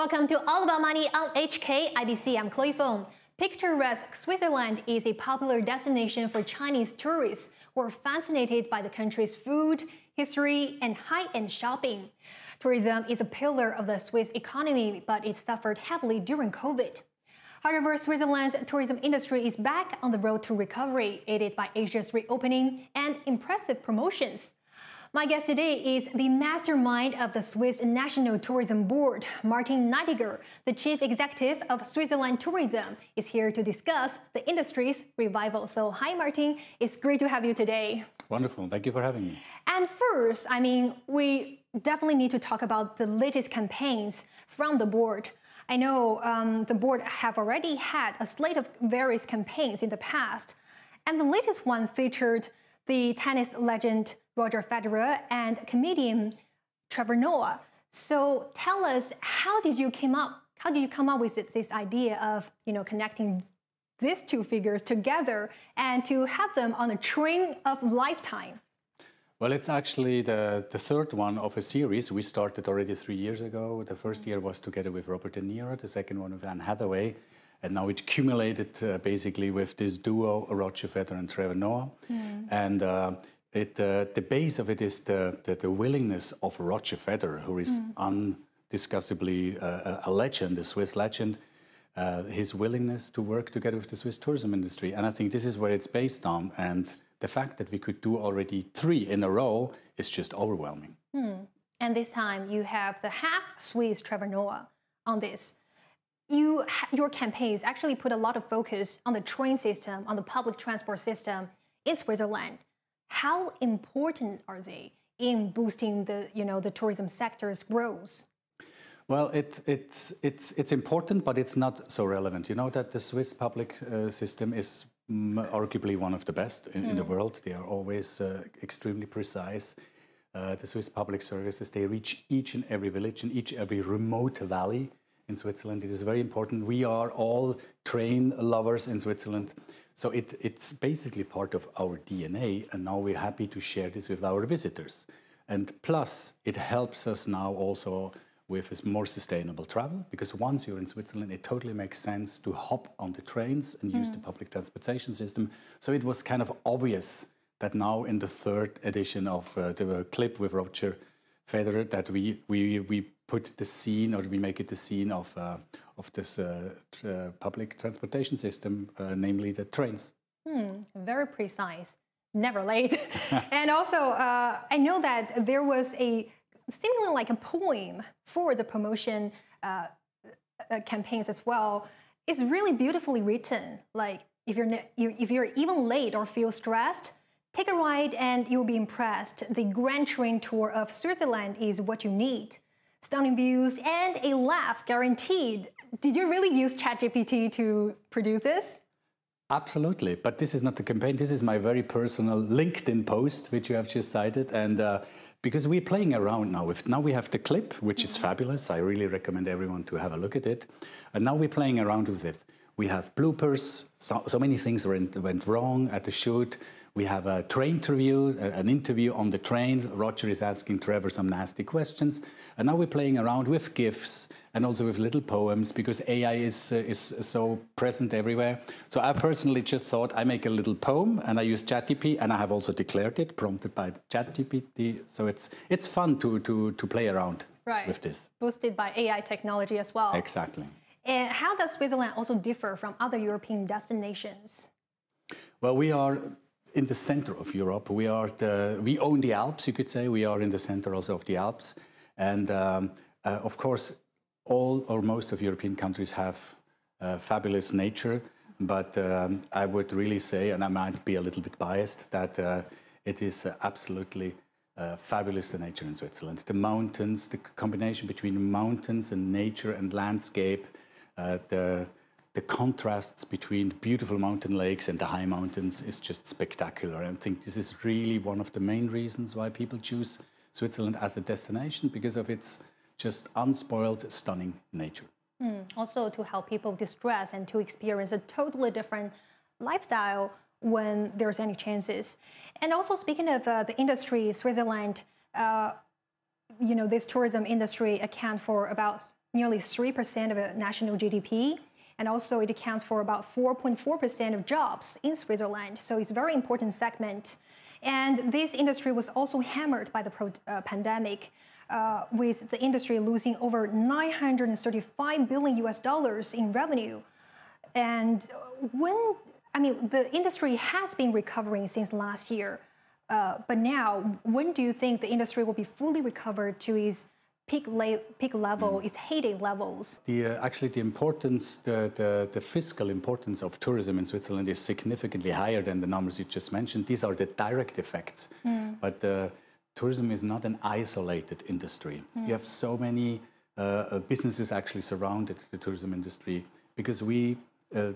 Welcome to All About Money on HK IBC. I'm Chloe Fong. Picturesque Switzerland is a popular destination for Chinese tourists who are fascinated by the country's food, history, and high-end shopping. Tourism is a pillar of the Swiss economy, but it suffered heavily during COVID. However, Switzerland's tourism industry is back on the road to recovery, aided by Asia's reopening and impressive promotions. My guest today is the mastermind of the Swiss National Tourism Board, Martin Nydegger, the chief executive of Switzerland Tourism, is here to discuss the industry's revival. So, hi, Martin. It's great to have you today. Wonderful. Thank you for having me. And first, I mean, we definitely need to talk about the latest campaigns from the board. I know um, the board have already had a slate of various campaigns in the past, and the latest one featured the tennis legend Roger Federer and comedian Trevor Noah. So tell us, how did you came up? How did you come up with this idea of you know connecting these two figures together and to have them on a train of lifetime? Well, it's actually the, the third one of a series. We started already three years ago. The first year was together with Robert De Niro, the second one with Anne Hathaway. And now it accumulated uh, basically with this duo, Roger Federer and Trevor Noah. Mm. And uh, it, uh, the base of it is the, the, the, willingness of Roger Federer, who is mm. undiscussibly uh, a legend, a Swiss legend, uh, his willingness to work together with the Swiss tourism industry. And I think this is where it's based on. And the fact that we could do already three in a row is just overwhelming. Hmm. And this time you have the half Swiss Trevor Noah on this. You, your campaigns actually put a lot of focus on the train system, on the public transport system in Switzerland how important are they in boosting the, you know, the tourism sector's growth? Well, it, it's, it's, it's important, but it's not so relevant. You know that the Swiss public uh, system is arguably one of the best in, mm. in the hmm. world. They are always uh, extremely precise. Uh, the Swiss public services, they reach each and every village and each every remote valley in Switzerland. It is very important. We are all train lovers in Switzerland. So it, it's basically part of our DNA, and now we're happy to share this with our visitors. And plus, it helps us now also with more sustainable travel, because once you're in Switzerland, it totally makes sense to hop on the trains and mm. use the hmm. public transportation system. So it was kind of obvious that now in the third edition of uh, the clip with Roger Federer, that we, we, we put the scene or we make it the scene of, uh, of this uh, uh, public transportation system, uh, namely the trains. Hmm, very precise, never late. and also, uh, I know that there was a seemingly like a poem for the promotion uh, campaigns as well. It's really beautifully written. Like if you're if you're even late or feel stressed, take a ride and you'll be impressed. The Grand Train Tour of Switzerland is what you need stunning views, and a laugh guaranteed. Did you really use ChatGPT to produce this? Absolutely, but this is not the campaign. This is my very personal LinkedIn post, which you have just cited, and uh, because we're playing around now. With now we have the clip, which is fabulous. I really recommend everyone to have a look at it. And now we're playing around with it. We have bloopers. So, so many things went, went wrong at the shoot. We have a train interview, an interview on the train. Roger is asking Trevor some nasty questions. And now we're playing around with GIFs and also with little poems because AI is, uh, is so present everywhere. So I personally just thought I make a little poem and I use ChatGPT and I have also declared it, prompted by ChatGPT. So it's, it's fun to, to, to play around right. with this. Boosted by AI technology as well. Exactly. And how does Switzerland also differ from other European destinations? Well, we are in the center of Europe. We are the, we own the Alps, you could say. We are in the center also of the Alps. And um, uh, of course, all or most of European countries have uh, fabulous nature. But um, I would really say, and I might be a little bit biased, that uh, it is absolutely uh, fabulous the nature in Switzerland. The mountains, the combination between mountains and nature and landscape, uh, the the contrasts between beautiful mountain lakes and the high mountains is just spectacular. I think this is really one of the main reasons why people choose Switzerland as a destination because of its just unspoiled, stunning nature. Mm. Also, to help people distress and to experience a totally different lifestyle when there's any chances. And also, speaking of uh, the industry, Switzerland, uh, you know, this tourism industry account for about nearly 3% of the national GDP. And also it accounts for about 4.4% of jobs in Switzerland. So it's a very important segment. And this industry was also hammered by the uh, pandemic, uh, with the industry losing over 935 billion US dollars in revenue. And when, I mean, the industry has been recovering since last year. Uh, but now, when do you think the industry will be fully recovered to its peak, peak level, mm. its heyday levels? The, uh, actually, the importance, the, the, the, fiscal importance of tourism in Switzerland is significantly higher than the numbers you just mentioned. These are the direct effects. Mm. But uh, tourism is not an isolated industry. Mm. You have so many uh, uh, businesses actually surrounded the tourism industry because we uh,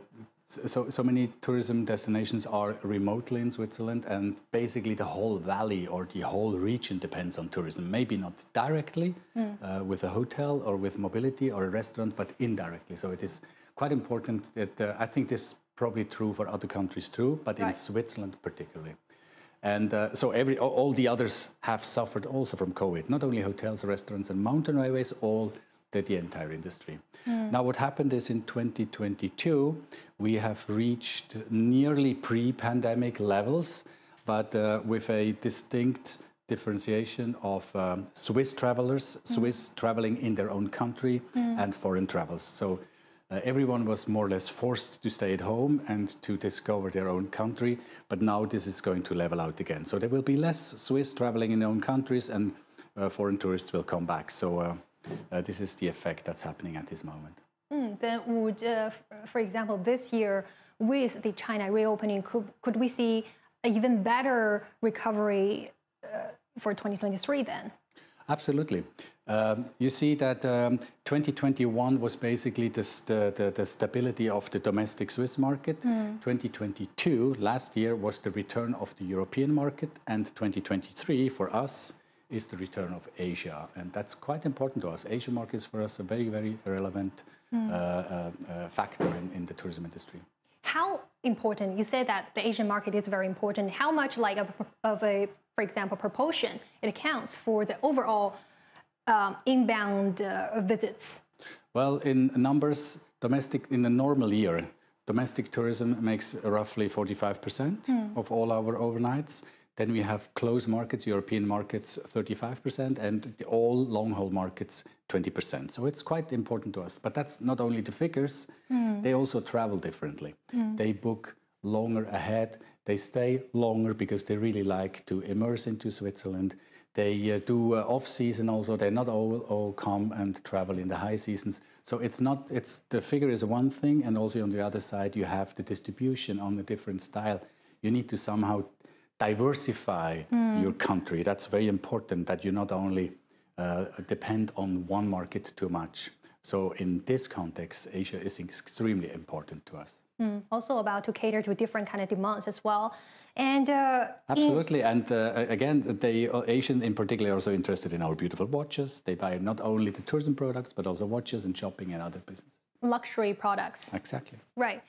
so, so many tourism destinations are remotely in Switzerland, and basically the whole valley or the whole region depends on tourism. Maybe not directly mm. uh, with a hotel or with mobility or a restaurant, but indirectly. So it is quite important that uh, I think this is probably true for other countries too, but right. in Switzerland particularly. And uh, so every, all the others have suffered also from COVID, not only hotels, restaurants, and mountain railways, all the, entire industry. Mm. Now, what happened is in 2022, we have reached nearly pre pandemic levels, but uh, with a distinct differentiation of um, Swiss travelers, mm. Swiss traveling in their own country, mm. and foreign travels. So uh, everyone was more or less forced to stay at home and to discover their own country, but now this is going to level out again. So there will be less Swiss traveling in their own countries, and uh, foreign tourists will come back. So uh, uh, this is the effect that's happening at this moment. Mm, then would, uh, for example, this year with the China reopening, could, could we see an even better recovery uh, for 2023 then? Absolutely. Um, you see that um, 2021 was basically the, the, the, stability of the domestic Swiss market. Mm. 2022, last year, was the return of the European market. And 2023, for us, is the return of Asia. And that's quite important to us. Asia market is for us a very, very relevant mm. uh, uh, factor in, in the tourism industry. How important, you said that the Asian market is very important. How much like a, of a, for example, proportion it accounts for the overall um, inbound uh, visits? Well, in numbers, domestic, in a normal year, domestic tourism makes roughly 45% mm. of all our overnights. Then we have closed markets, European markets 35%, and all long haul markets 20%. So it's quite important to us. But that's not only the figures, mm. they also travel differently. Mm. They book longer ahead, they stay longer because they really like to immerse into Switzerland. They uh, do uh, off season also. They not all, all come and travel in the high seasons. So it's not. It's the figure is one thing, and also on the other side you have the distribution on a different style. You need to somehow diversify mm. your country. That's very important that you not only uh, depend on one market too much. So in this context, Asia is extremely important to us. Mm. Also about to cater to different kind of demands as well. And uh, absolutely, and uh, again, the uh, Asians in particular are also interested in our beautiful watches. They buy not only the tourism products, but also watches and shopping and other businesses. Luxury products. Exactly. Right.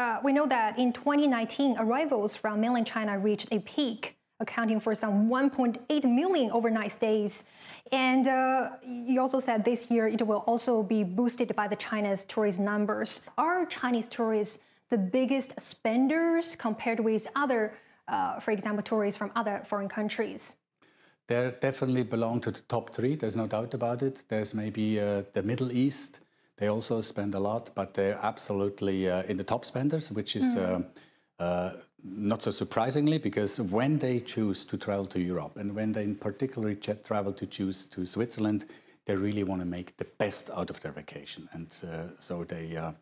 Uh, we know that in 2019, arrivals from mainland China reached a peak, accounting for some 1.8 million overnight stays. And uh, you also said this year it will also be boosted by the China's tourist numbers. Are Chinese tourists the biggest spenders compared with other, uh, for example, tourists from other foreign countries? They definitely belong to the top three. There's no doubt about it. There's maybe uh, the Middle East they also spend a lot, but they're absolutely uh, in the top spenders, which is mm. uh, not so surprisingly because when they choose to travel to Europe and when they in particular travel to choose to Switzerland, they really want to make the best out of their vacation, and uh, so they uh,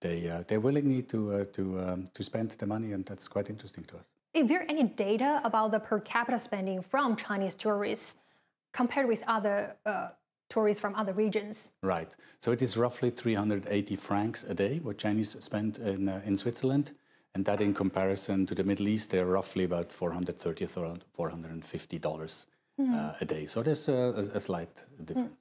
they uh, they're willing to uh, to um, to spend the money, and that's quite interesting to us. Is there any data about the per capita spending from Chinese tourists compared with other tourists from other regions. Right. So it is roughly 380 francs a day what Chinese spend in, uh, in Switzerland. And that in comparison to the Middle East, they're roughly about 430 or 450 dollars mm. uh, a day. So there's a, a slight difference. Mm.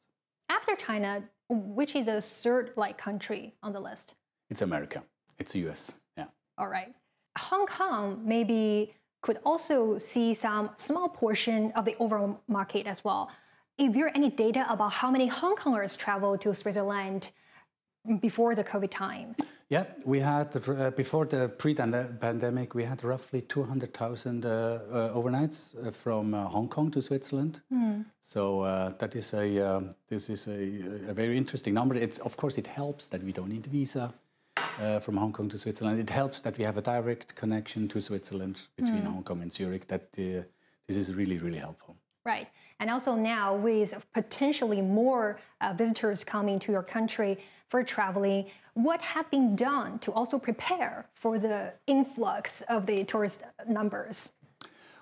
After China, which is the third like country on the list? It's America. It's the US. Yeah. All right. Hong Kong maybe could also see some small portion of the overall market as well. Is there any data about how many Hong Kongers travel to Switzerland before the COVID time? Yeah, we had uh, before the pre-pandemic, we had roughly 200,000 uh, uh, overnights uh, from uh, Hong Kong to Switzerland. Mm. So uh, that is a um, this is a, a, very interesting number. It's of course it helps that we don't need a visa from Hong Kong to Switzerland. It helps that we have a direct connection to Switzerland between mm. Hong Kong and Zurich. That this is really really helpful. Right. And also now with potentially more uh, visitors coming to your country for traveling, what have been done to also prepare for the influx of the tourist numbers?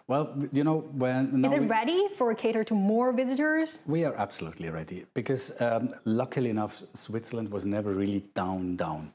Well, you know, when is it we, ready for cater to more visitors? We are absolutely ready because, um, luckily enough, Switzerland was never really down down.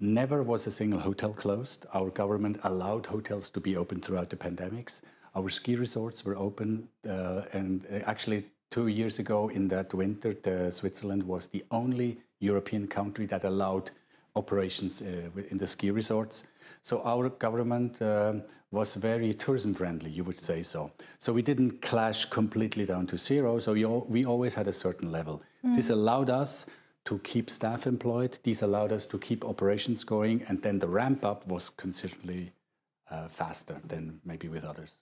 Never was a single hotel closed. Our government allowed hotels to be open throughout the pandemics. Our ski resorts were open, uh, and uh, actually, two years ago in that winter, the, Switzerland was the only European country that allowed operations uh, in the ski resorts. So our government um, was very tourism friendly, you would say so. So we didn't clash completely down to zero. So we always had a certain level. Mm. This allowed us to keep staff employed. This allowed us to keep operations going, and then the ramp up was considerably uh, faster than maybe with others.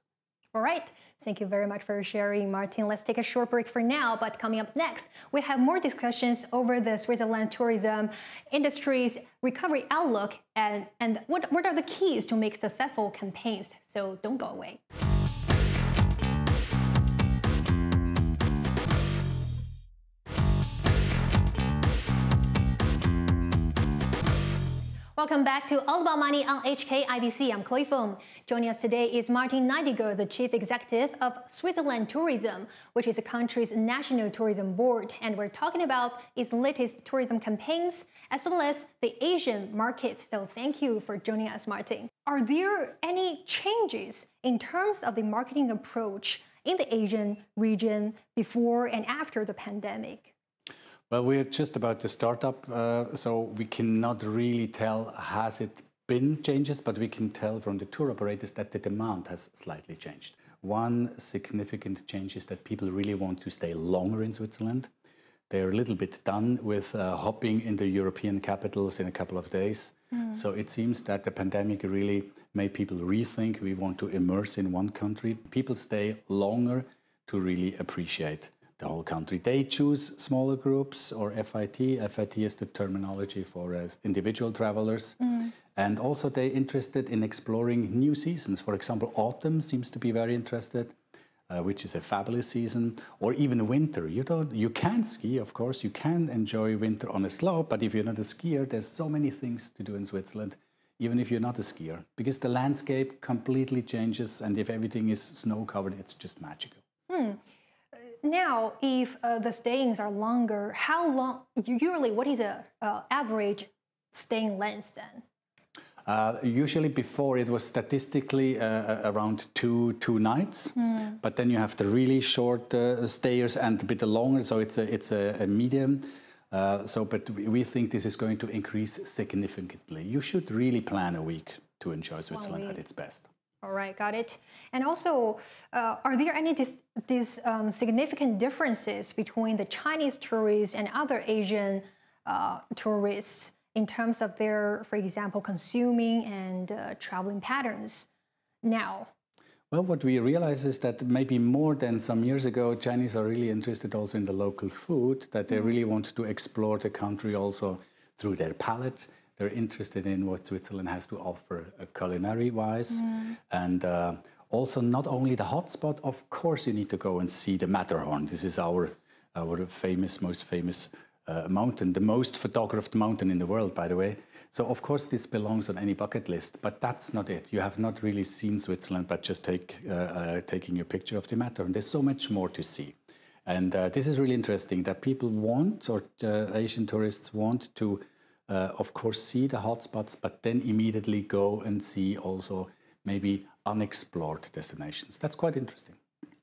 All right, thank you very much for sharing, Martin. Let's take a short break for now, but coming up next, we have more discussions over the Switzerland tourism industry's recovery outlook and, and what, what are the keys to make successful campaigns. So don't go away. Welcome back to All About Money on HK IBC. I'm Chloe Fong. Joining us today is Martin Nydegger, the Chief Executive of Switzerland Tourism, which is the country's national tourism board. And we're talking about its latest tourism campaigns as well as the Asian markets. So thank you for joining us, Martin. Are there any changes in terms of the marketing approach in the Asian region before and after the pandemic? Well, we're just about to start up, uh, so we cannot really tell has it been changes, but we can tell from the tour operators that the demand has slightly changed. One significant change is that people really want to stay longer in Switzerland. They're a little bit done with uh, hopping in the European capitals in a couple of days. Mm. So it seems that the pandemic really made people rethink we want to immerse in one country. People stay longer to really appreciate the whole country. They choose smaller groups or FIT. FIT is the terminology for uh, individual travelers. Mm. And also they're interested in exploring new seasons. For example, autumn seems to be very interested, uh, which is a fabulous season. Or even winter. You don't, you can ski, of course. You can enjoy winter on a slope. But if you're not a skier, there's so many things to do in Switzerland, even if you're not a skier, because the landscape completely changes. And if everything is snow covered, it's just magical. Now, if uh, the stayings are longer, how long, usually what is the uh, average staying length then? Uh, usually before it was statistically uh, uh, around two two nights, mm. but then you have the really short uh, stayers and a bit longer, so it's a it's a, a medium. so, but we think this is going to increase significantly. You should really plan a week to enjoy Switzerland at its best. All right, got it. And also, uh, are there any dis- dis, um, significant differences between the Chinese tourists and other Asian uh, tourists in terms of their, for example, consuming and uh, traveling patterns now? Well, what we realize is that maybe more than some years ago, Chinese are really interested also in the local food, that they mm. really want to explore the country also through their palate they're interested in what Switzerland has to offer uh, culinary wise. Mm. And uh, also, not only the hotspot, of course, you need to go and see the Matterhorn. This is our, our famous, most famous uh, mountain, the most photographed mountain in the world, by the way. So, of course, this belongs on any bucket list, but that's not it. You have not really seen Switzerland, but just take, uh, uh, taking your picture of the Matterhorn. There's so much more to see. And uh, this is really interesting that people want, or Asian tourists want to uh, of course, see the hotspots, but then immediately go and see also maybe unexplored destinations. That's quite interesting.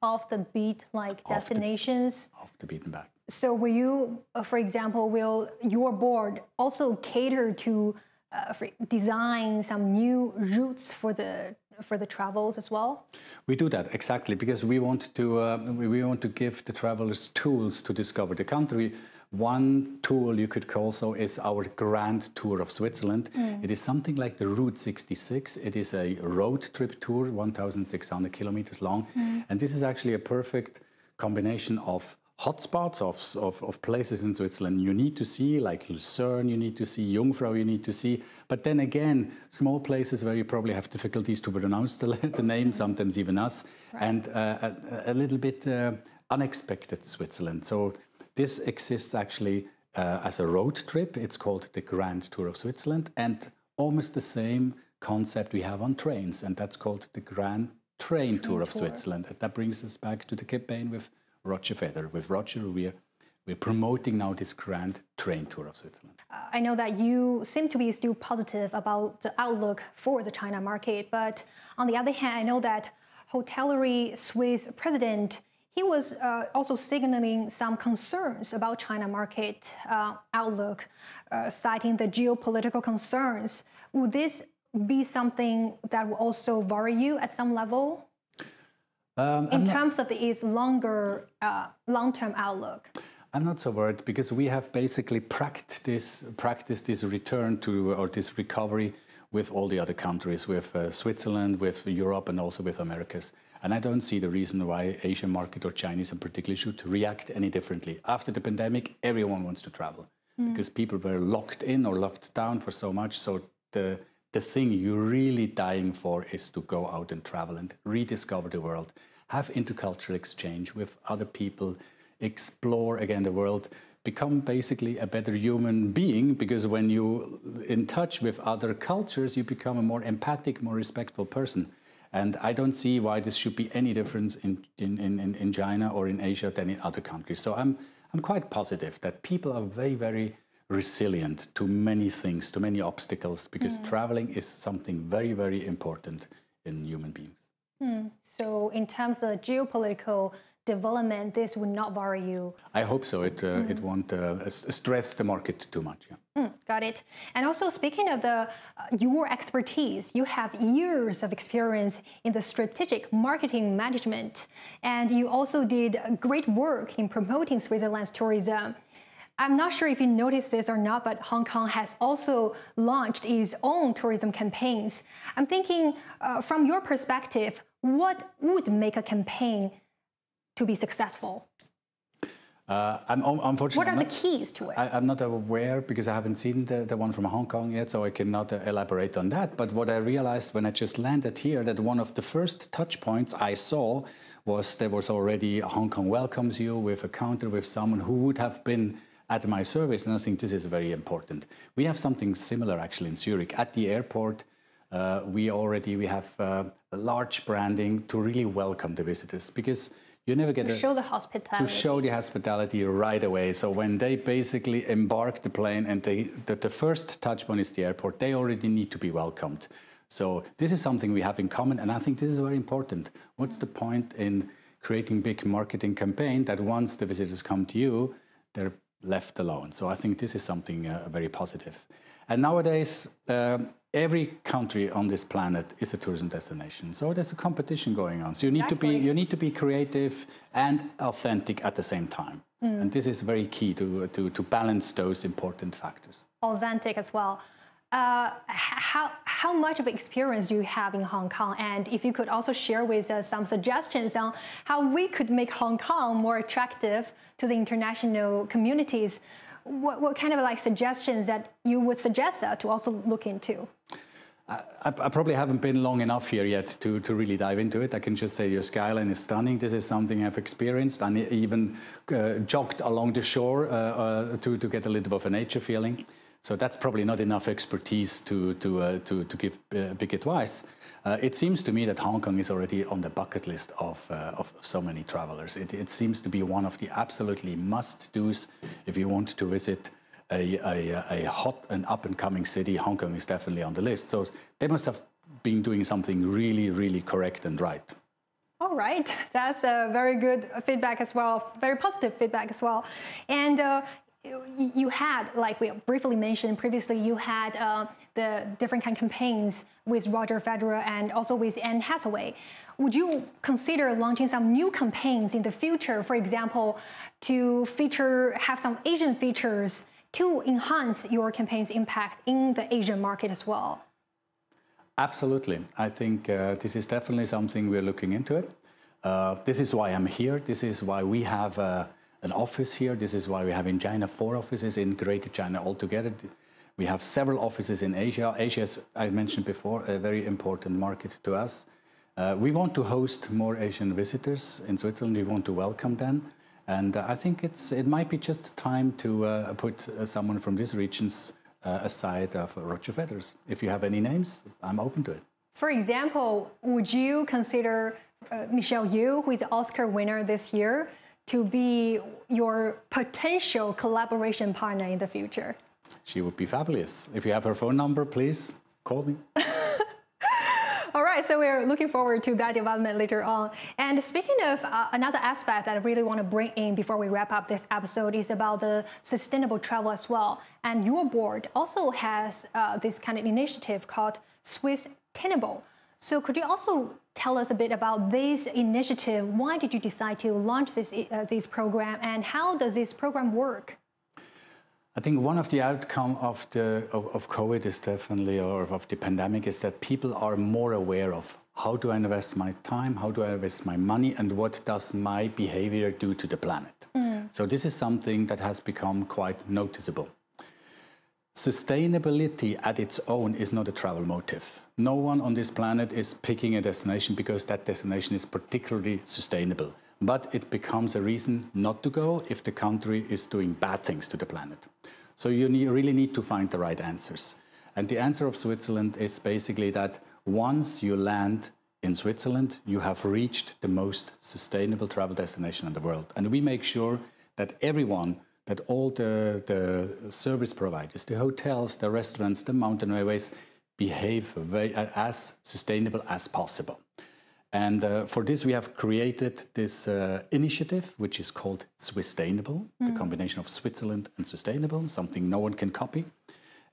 Off the beat, like off destinations. The, off the beaten path. So, will you, uh, for example, will your board also cater to uh, design some new routes for the for the travels as well? We do that exactly because we want to uh, we want to give the travelers tools to discover the country. One tool you could call so is our grand tour of Switzerland. Mm. It is something like the Route 66. It is a road trip tour, 1,600 kilometers long, mm. and this is actually a perfect combination of hotspots of, of, of, places in Switzerland you need to see, like Lucerne, you need to see, Jungfrau, you need to see. But then again, small places where you probably have difficulties to pronounce the, the name, sometimes even us, right. and uh, a, a, little bit uh, unexpected Switzerland. So this exists actually uh, as a road trip. It's called the Grand Tour of Switzerland, and almost the same concept we have on trains, and that's called the Grand Train, Train Tour of Tour. Switzerland. And that brings us back to the campaign with Roger Federer. With Roger, we're we're promoting now this grand train tour of Switzerland. I know that you seem to be still positive about the outlook for the China market, but on the other hand, I know that Hotellerie Swiss president he was uh, also signaling some concerns about China market uh, outlook, uh, citing the geopolitical concerns. Would this be something that will also worry you at some level? Um, in terms of its longer, uh, long-term outlook? I'm not so worried because we have basically practiced, practiced this return to or this recovery with all the other countries, with uh, Switzerland, with Europe, and also with Americas. And I don't see the reason why Asian market or Chinese in particular should react any differently. After the pandemic, everyone wants to travel mm. because people were locked in or locked down for so much. So the the thing you're really dying for is to go out and travel and rediscover the world, have intercultural exchange with other people, explore again the world, become basically a better human being because when you in touch with other cultures, you become a more empathic, more respectful person. And I don't see why this should be any difference in, in, in, in China or in Asia than in other countries. So I'm, I'm quite positive that people are very, very resilient to many things, to many obstacles, because mm. traveling is something very, very important in human beings. Mm. So, in terms of geopolitical development, this would not worry you? I hope so. It, uh, mm. it won't uh, stress the market too much. Yeah. Mm, got it. And also, speaking of the uh, your expertise, you have years of experience in the strategic marketing management, and you also did great work in promoting Switzerland's tourism. I'm not sure if you noticed this or not, but Hong Kong has also launched its own tourism campaigns. I'm thinking, uh, from your perspective, what would make a campaign to be successful? Uh, I'm unfortunately. What are the keys to it? I, am not aware because I haven't seen the, the one from Hong Kong yet, so I cannot uh, elaborate on that. But what I realized when I just landed here that one of the first touch points I saw was there was already Hong Kong welcomes you with a counter with someone who would have been at my service, and I think this is very important. We have something similar actually in Zurich. At the airport, uh, we already we have uh, large branding to really welcome the visitors because you never get to a, show the hospitality to show the hospitality right away. So when they basically embark the plane and they the, the first touch point is the airport, they already need to be welcomed. So this is something we have in common, and I think this is very important. What's the point in creating big marketing campaign that once the visitors come to you, they're left alone. So I think this is something uh, very positive. And nowadays, um, every country on this planet is a tourism destination. So there's a competition going on. So you need exactly. to be you need to be creative and authentic at the same time. Mm. And this is very key to, to, to balance those important factors. Authentic as well. Uh, how, how much of experience do you have in Hong Kong? And if you could also share with us some suggestions on how we could make Hong Kong more attractive to the international communities, what, what kind of like suggestions that you would suggest us to also look into? I, I, probably haven't been long enough here yet to, to really dive into it. I can just say your skyline is stunning. This is something I've experienced. I even uh, jogged along the shore uh, uh, to, to get a little bit of a nature feeling. So that's probably not enough expertise to, to, uh, to, to give uh, big advice. Uh, it seems to me that Hong Kong is already on the bucket list of, uh, of so many travelers. It, it, seems to be one of the absolutely must-dos if you want to visit a, a, a hot and up-and-coming city. Hong Kong is definitely on the list. So they must have been doing something really, really correct and right. All right, that's a very good feedback as well, very positive feedback as well. And uh, you had, like we briefly mentioned previously, you had uh, the different kind of campaigns with Roger Federer and also with Anne Hathaway. Would you consider launching some new campaigns in the future, for example, to feature have some Asian features to enhance your campaign's impact in the Asian market as well? Absolutely. I think uh, this is definitely something we're looking into it. Uh, this is why I'm here. This is why we have uh, an office here. This is why we have in China four offices in Greater China altogether. We have several offices in Asia. Asia as I mentioned before, a very important market to us. Uh, we want to host more Asian visitors in Switzerland. We want to welcome them. And uh, I think it's, it might be just time to uh, put uh, someone from these regions uh, aside of Roger Federer. If you have any names, I'm open to it. For example, would you consider uh, Michelle Yeoh, who is Oscar winner this year, to be your potential collaboration partner in the future? She would be fabulous. If you have her phone number, please call me. All right, so we're looking forward to that development later on. And speaking of uh, another aspect that I really want to bring in before we wrap up this episode is about the sustainable travel as well. And your board also has uh, this kind of initiative called Swiss Tenable. So could you also tell us a bit about this initiative? Why did you decide to launch this, uh, this program and how does this program work? I think one of the outcome of the of, of, COVID is definitely, or of the pandemic, is that people are more aware of how do I invest my time, how do I invest my money, and what does my behavior do to the planet. Mm. So this is something that has become quite noticeable. Sustainability at its own is not a travel motive. No one on this planet is picking a destination because that destination is particularly sustainable but it becomes a reason not to go if the country is doing bad things to the planet. So you need, really need to find the right answers. And the answer of Switzerland is basically that once you land in Switzerland, you have reached the most sustainable travel destination in the world. And we make sure that everyone, that all the, the service providers, the hotels, the restaurants, the mountain railways, behave very, as sustainable as possible. And uh, for this, we have created this uh, initiative, which is called Swisstainable, mm. the combination of Switzerland and sustainable, something no one can copy.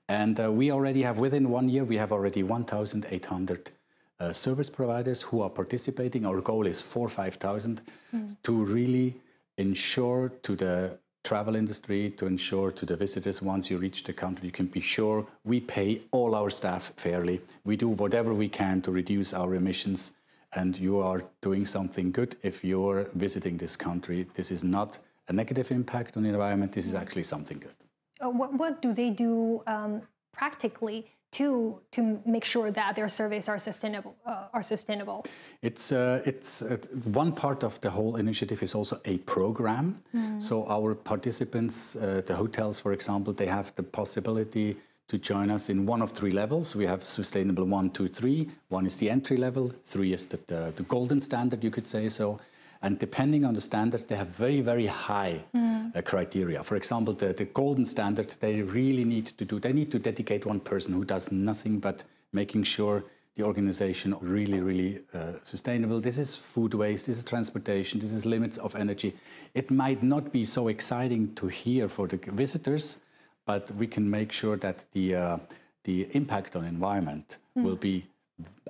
And uh, we already have, within one year, we have already 1,800 uh, service providers who are participating. Our goal is 4 5,000 mm. to really ensure to the travel industry, to ensure to the visitors once you reach the country, you can be sure we pay all our staff fairly. We do whatever we can to reduce our emissions and you are doing something good if you're visiting this country. This is not a negative impact on the environment, this is actually something good. Uh, what, what, do they do um, practically to to make sure that their surveys are sustainable uh, are sustainable it's uh, it's uh, one part of the whole initiative is also a program mm. so our participants uh, the hotels for example they have the possibility to join us in one of three levels. We have Swisstainable one, two, three. One is the entry level, three is the, the, the golden standard, you could say so. And depending on the standard, they have very, very high mm. uh, criteria. For example, the, the golden standard, they really need to do, they need to dedicate one person who does nothing but making sure the organization really, really uh, sustainable. This is food waste, this is transportation, this is limits of energy. It might not be so exciting to hear for the visitors, but we can make sure that the, uh, the impact on environment mm. will be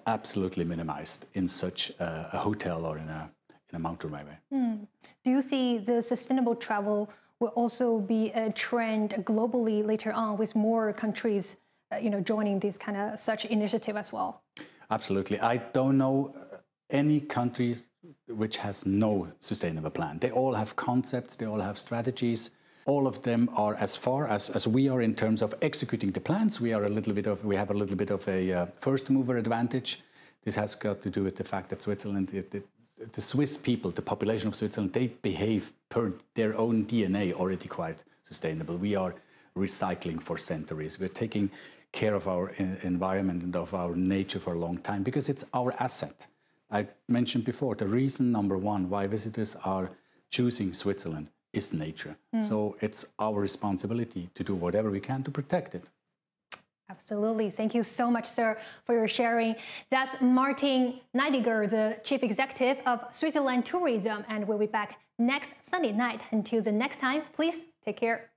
absolutely minimized in such a, a, hotel or in a, in a mountain railway. Mm. Do you see the sustainable travel will also be a trend globally later on with more countries uh, you know, joining this kind of such initiative as well? Absolutely. I don't know any country which has no sustainable plan. They all have concepts, they all have strategies, all of them are as far as, as we are in terms of executing the plans. We are a little bit of we have a little bit of a uh, first mover advantage. This has got to do with the fact that Switzerland, it, it, the Swiss people, the population of Switzerland, they behave per their own DNA already quite sustainable. We are recycling for centuries. We're taking care of our environment and of our nature for a long time because it's our asset. I mentioned before the reason number one why visitors are choosing Switzerland is nature. Mm. So it's our responsibility to do whatever we can to protect it. Absolutely. Thank you so much, sir, for your sharing. That's Martin Nydegger, the Chief Executive of Switzerland Tourism, and we'll be back next Sunday night. Until the next time, please take care.